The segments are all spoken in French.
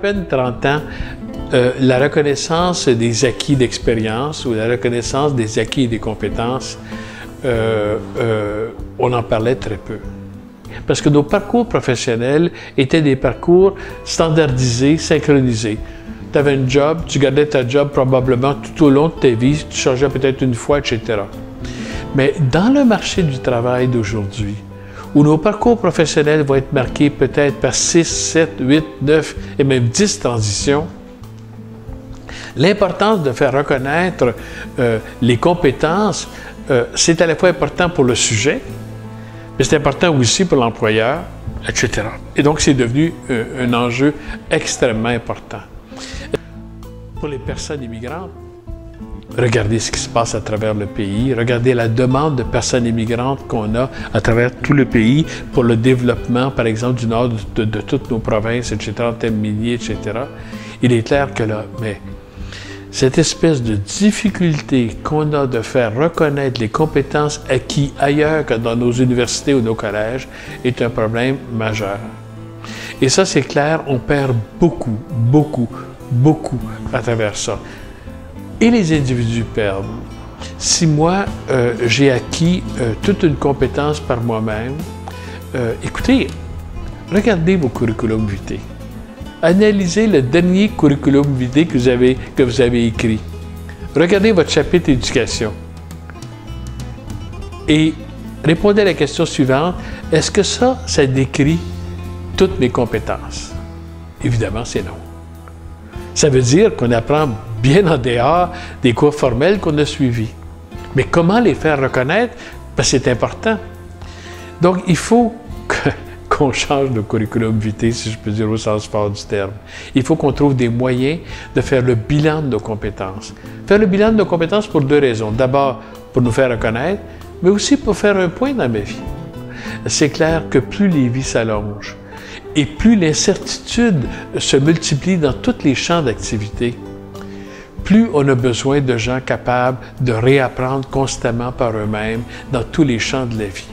peine 30 ans, euh, la reconnaissance des acquis d'expérience ou la reconnaissance des acquis et des compétences, euh, euh, on en parlait très peu. Parce que nos parcours professionnels étaient des parcours standardisés, synchronisés. Tu avais un job, tu gardais ta job probablement tout au long de ta vie, tu changeais peut-être une fois, etc. Mais dans le marché du travail d'aujourd'hui, où nos parcours professionnels vont être marqués peut-être par 6, 7, 8, 9 et même 10 transitions, l'importance de faire reconnaître euh, les compétences, euh, c'est à la fois important pour le sujet, mais c'est important aussi pour l'employeur, etc. Et donc, c'est devenu euh, un enjeu extrêmement important. Pour les personnes immigrantes, regardez ce qui se passe à travers le pays, regardez la demande de personnes immigrantes qu'on a à travers tout le pays pour le développement, par exemple, du nord de, toutes nos provinces, etc., miniers, etc. Il est clair que là, mais cette espèce de difficulté qu'on a de faire reconnaître les compétences acquises ailleurs que dans nos universités ou nos collèges est un problème majeur. Et ça, c'est clair, on perd beaucoup, beaucoup, beaucoup à travers ça. Et les individus perdent. Si moi, euh, j'ai acquis euh, toute une compétence par moi-même, euh, écoutez, regardez vos curriculums vitae analysez le dernier curriculum vitae que vous avez, écrit. Regardez votre chapitre éducation et répondez à la question suivante. Est-ce que ça, ça décrit toutes mes compétences? Évidemment, c'est non. Ça veut dire qu'on apprend bien en dehors des cours formels qu'on a suivis. Mais comment les faire reconnaître? Que c'est important. Donc, il faut qu'on change de curriculum vitae, si je peux dire au sens fort du terme. Il faut qu'on trouve des moyens de faire le bilan de nos compétences. Faire le bilan de nos compétences pour deux raisons. D'abord, pour nous faire reconnaître, mais aussi pour faire un point dans ma vie. C'est clair que plus les vies s'allongent et plus l'incertitude se multiplie dans tous les champs d'activité, plus on a besoin de gens capables de réapprendre constamment par eux-mêmes dans tous les champs de la vie.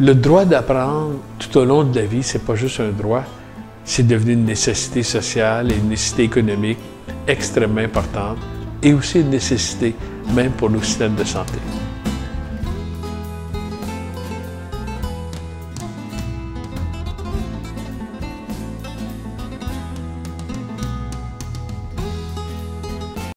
Le droit d'apprendre tout au long de la vie, c'est pas juste un droit, c'est devenu une nécessité sociale et une nécessité économique extrêmement importante et aussi une nécessité même pour nos systèmes de santé.